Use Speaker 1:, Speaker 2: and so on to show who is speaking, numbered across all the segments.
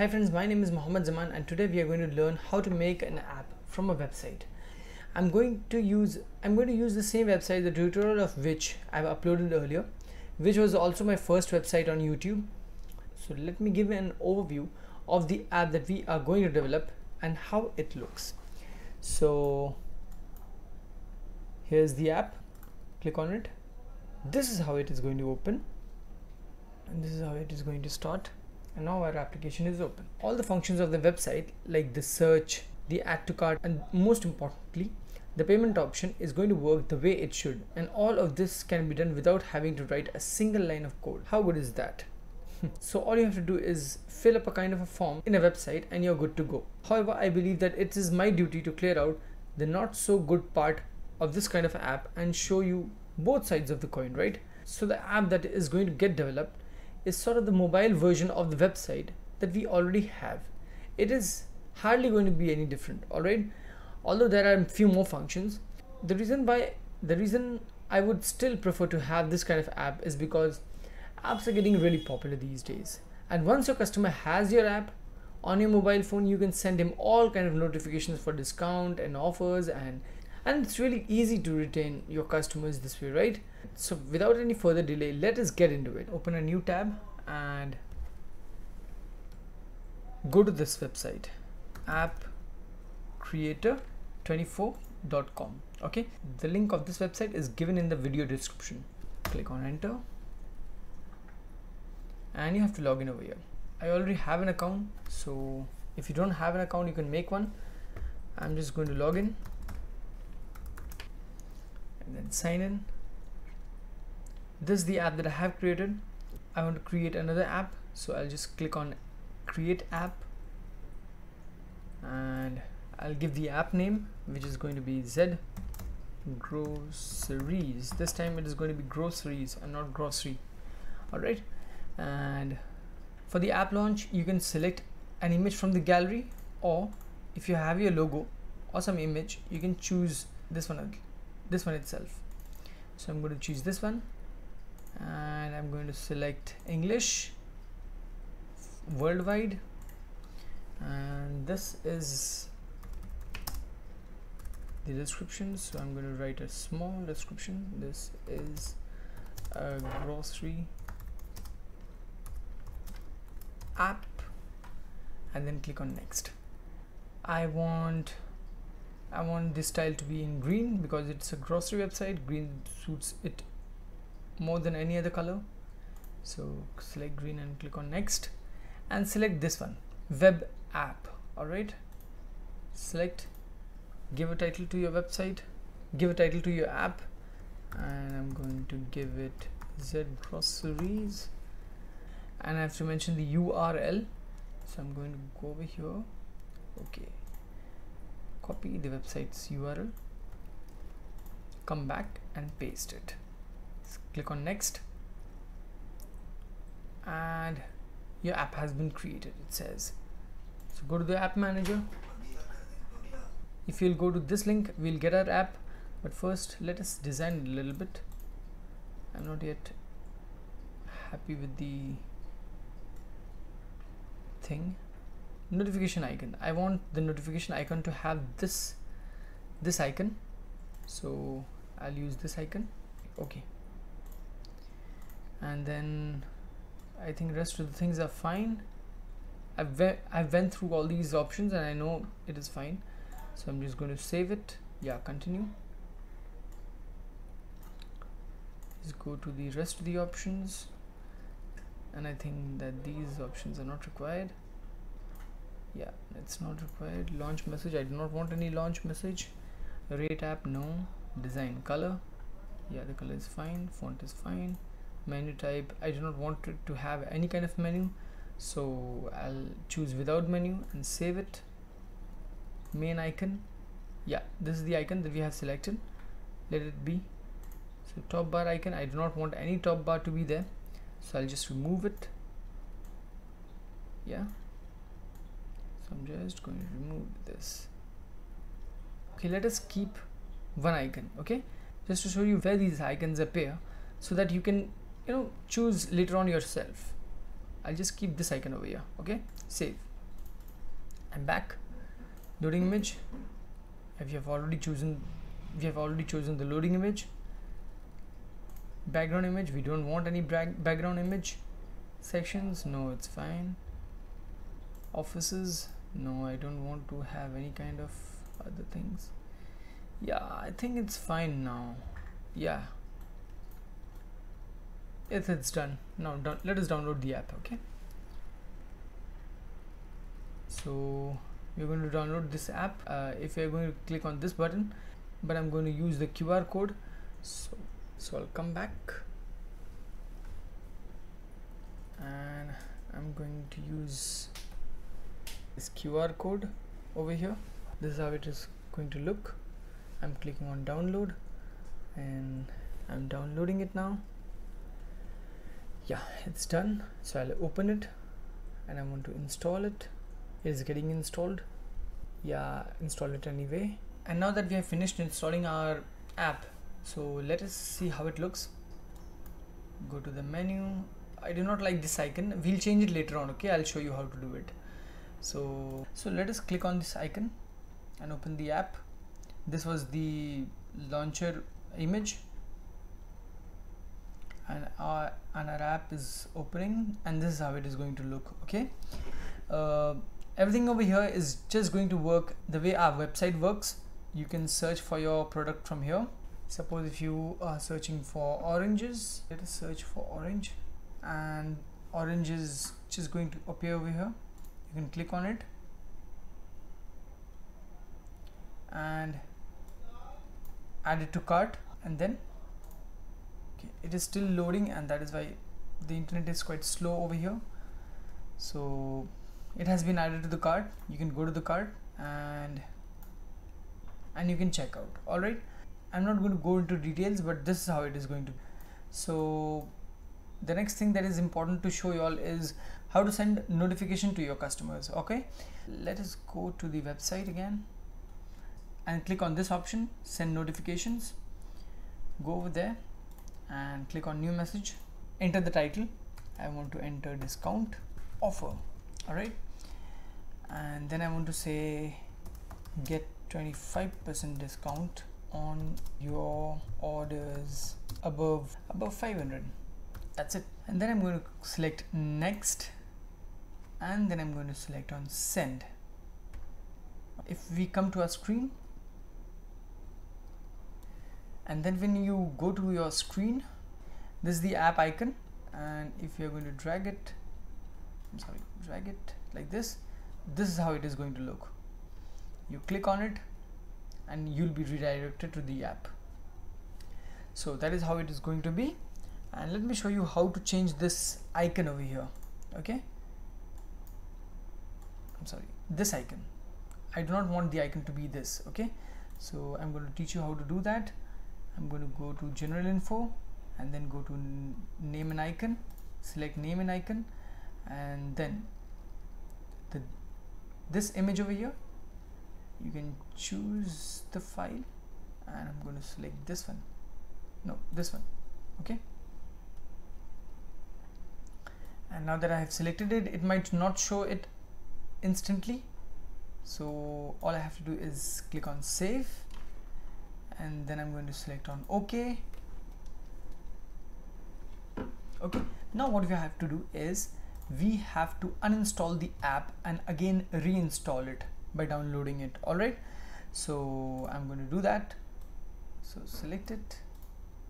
Speaker 1: Hi friends, my name is Mohammed Zaman and today we are going to learn how to make an app from a website. I'm going to use I'm going to use the same website the tutorial of which I've uploaded earlier which was also my first website on YouTube. So let me give an overview of the app that we are going to develop and how it looks. So here's the app click on it this is how it is going to open and this is how it is going to start and now our application is open. All the functions of the website like the search the add to cart and most importantly the payment option is going to work the way it should. And all of this can be done without having to write a single line of code. How good is that? So all you have to do is fill up a kind of a form in a website and you're good to go. However i believe that it is my duty to clear out the not so good part of this kind of app and show you both sides of the coin right? So the app that is going to get developed is sort of the mobile version of the website that we already have. It is hardly going to be any different all right? Although there are a few more functions. The reason why the reason i would still prefer to have this kind of app is because apps are getting really popular these days. And once your customer has your app on your mobile phone you can send him all kind of notifications for discount and offers and and it's really easy to retain your customers this way right? So without any further delay let us get into it. Open a new tab and go to this website appcreator24.com okay? The link of this website is given in the video description. Click on enter and you have to log in over here. I already have an account so if you don't have an account you can make one. I'm just going to log in then sign in. This is the app that I have created. I want to create another app so I'll just click on create app. And I'll give the app name which is going to be Z groceries. This time it is going to be groceries and not grocery. Alright? And for the app launch you can select an image from the gallery or if you have your logo or some image you can choose this one this one itself. So I'm going to choose this one and I'm going to select English worldwide and this is the description. So I'm going to write a small description. This is a grocery app and then click on next. I want I want this style to be in green because it's a grocery website. Green suits it more than any other color. So select green and click on next and select this one web app. Alright? Select give a title to your website give a title to your app and I'm going to give it Z groceries. And I have to mention the URL so I'm going to go over here. Okay copy the website's URL come back and paste it. Click on next. And your app has been created it says. So go to the app manager. If you'll go to this link we'll get our app. But first let us design a little bit. I'm not yet happy with the thing notification icon. I want the notification icon to have this this icon. So I'll use this icon. Okay. And then I think rest of the things are fine. I've, we I've went through all these options and I know it is fine. So I'm just going to save it. Yeah continue. Just go to the rest of the options. And I think that these options are not required yeah it's not required. Launch message I do not want any launch message. Rate app no. Design color. Yeah the color is fine. Font is fine. Menu type I do not want it to have any kind of menu. So I'll choose without menu and save it. Main icon. Yeah this is the icon that we have selected. Let it be. So top bar icon I do not want any top bar to be there. So I'll just remove it. Yeah so I'm just going to remove this. Okay let us keep one icon okay? Just to show you where these icons appear so that you can you know choose later on yourself. I'll just keep this icon over here okay? Save. I'm back. Loading image. If you have already chosen we have already chosen the loading image. Background image. We don't want any background image. Sections. No it's fine. Offices no I don't want to have any kind of other things. Yeah I think it's fine now. Yeah. If it's done. Now let us download the app okay? So we're going to download this app. Uh, if you're going to click on this button but I'm going to use the QR code. So so I'll come back. And I'm going to use this QR code over here. This is how it is going to look. I'm clicking on download and I'm downloading it now. Yeah it's done. So I'll open it and I want to install it. It is getting installed. Yeah install it anyway. And now that we have finished installing our app so let us see how it looks. Go to the menu. I do not like this icon. We'll change it later on okay? I'll show you how to do it so so let us click on this icon and open the app. This was the launcher image. And our, and our app is opening and this is how it is going to look okay? Uh, everything over here is just going to work the way our website works. You can search for your product from here. Suppose if you are searching for oranges let us search for orange. And orange is just going to appear over here you can click on it. And add it to cart and then okay, it is still loading and that is why the internet is quite slow over here. So it has been added to the cart. You can go to the cart and and you can check out. All right? I'm not going to go into details but this is how it is going to be. So the next thing that is important to show you all is how to send notification to your customers okay? Let us go to the website again and click on this option send notifications. Go over there and click on new message enter the title. I want to enter discount offer all right and then I want to say get 25% discount on your orders above above 500 that's it. And then I'm going to select next. And then I'm going to select on send. If we come to our screen. And then when you go to your screen this is the app icon. And if you're going to drag it I'm sorry drag it like this this is how it is going to look. You click on it and you'll be redirected to the app. So that is how it is going to be and let me show you how to change this icon over here okay? I'm sorry this icon. I do not want the icon to be this okay? So I'm going to teach you how to do that. I'm going to go to general info and then go to name an icon select name an icon and then the this image over here you can choose the file and I'm going to select this one. No this one okay and now that I have selected it it might not show it instantly. So all I have to do is click on save. And then I'm going to select on OK. Okay now what we have to do is we have to uninstall the app and again reinstall it by downloading it. Alright so I'm going to do that. So select it.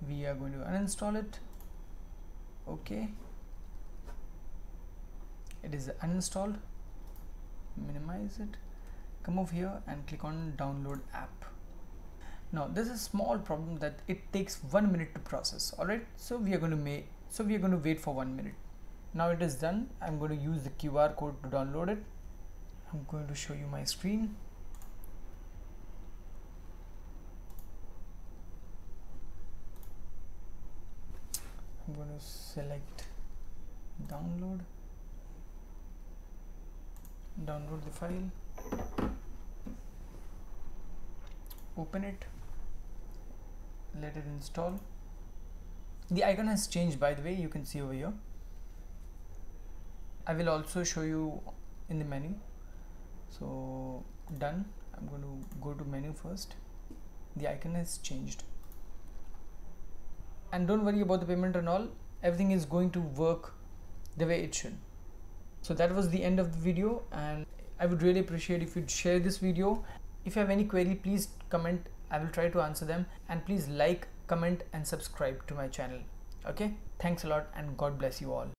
Speaker 1: We are going to uninstall it. Okay it is uninstalled. Minimize it. Come over here and click on download app. Now this is a small problem that it takes one minute to process. All right so we are going to make so we are going to wait for one minute. Now it is done. I'm going to use the qr code to download it. I'm going to show you my screen. I'm going to select download download the file open it let it install. The icon has changed by the way you can see over here. I will also show you in the menu. So done. I'm going to go to menu first. The icon has changed. And don't worry about the payment and all. Everything is going to work the way it should so that was the end of the video and I would really appreciate if you'd share this video. If you have any query please comment. I will try to answer them. And please like comment and subscribe to my channel. Okay? Thanks a lot and God bless you all